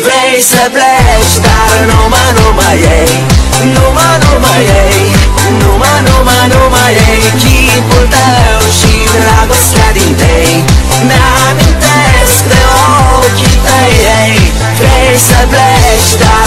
Vrei să pleci, dar numai, numai ei. Numai, numai ei. Numai, numai, numai ei. Chipul tău și dragostea din tei. Ne-amintesc de ochii tăi ei. Vrei să pleci, dar